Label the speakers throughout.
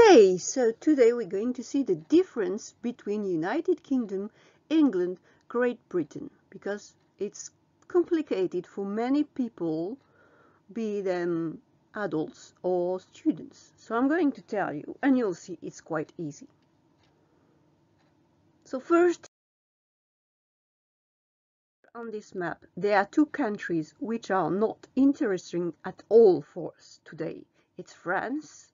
Speaker 1: Okay, so today we're going to see the difference between United Kingdom, England, Great Britain, because it's complicated for many people, be them adults or students. So I'm going to tell you, and you'll see it's quite easy. So first, on this map, there are two countries which are not interesting at all for us today. It's France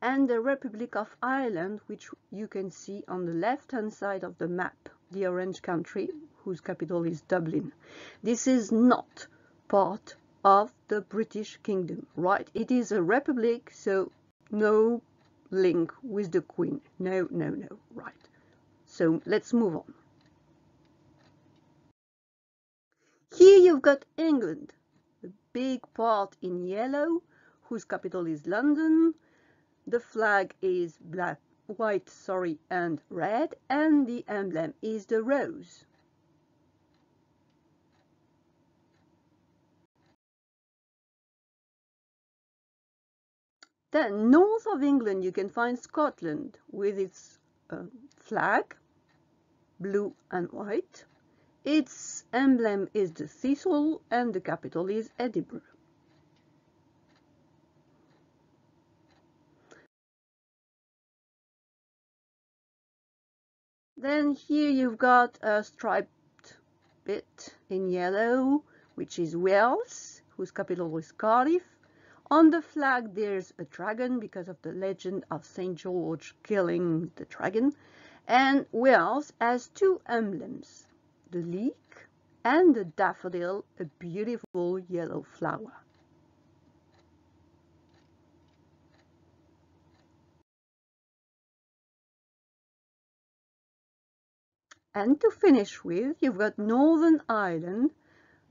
Speaker 1: and the Republic of Ireland, which you can see on the left-hand side of the map, the orange country, whose capital is Dublin. This is not part of the British Kingdom, right? It is a republic, so no link with the Queen. No, no, no, right. So let's move on. Here you've got England, the big part in yellow, whose capital is London, the flag is black, white, sorry, and red, and the emblem is the rose. Then north of England you can find Scotland with its uh, flag, blue and white. Its emblem is the thistle and the capital is Edinburgh. Then here you've got a striped bit in yellow, which is Wales, whose capital is Cardiff. On the flag there's a dragon because of the legend of St. George killing the dragon. And Wales has two emblems, the leek and the daffodil, a beautiful yellow flower. And to finish with, you've got Northern Ireland.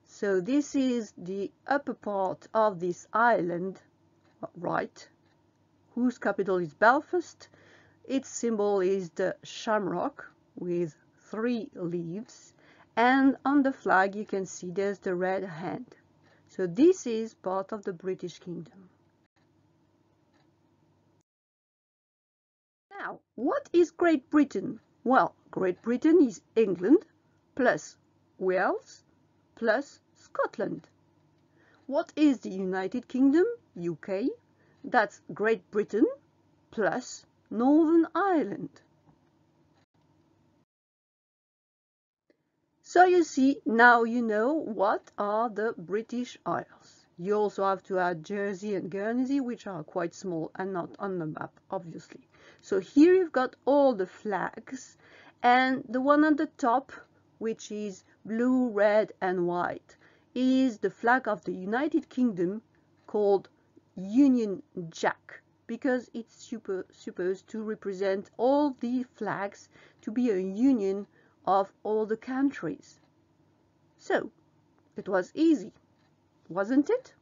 Speaker 1: So this is the upper part of this island, right, whose capital is Belfast. Its symbol is the shamrock with three leaves. And on the flag you can see there's the red hand. So this is part of the British Kingdom. Now, what is Great Britain? Well, Great Britain is England plus Wales plus Scotland. What is the United Kingdom, UK? That's Great Britain plus Northern Ireland. So you see, now you know what are the British Isles. You also have to add Jersey and Guernsey, which are quite small and not on the map, obviously. So here you've got all the flags and the one on the top, which is blue, red and white, is the flag of the United Kingdom called Union Jack because it's super, supposed to represent all the flags to be a union of all the countries. So, it was easy, wasn't it?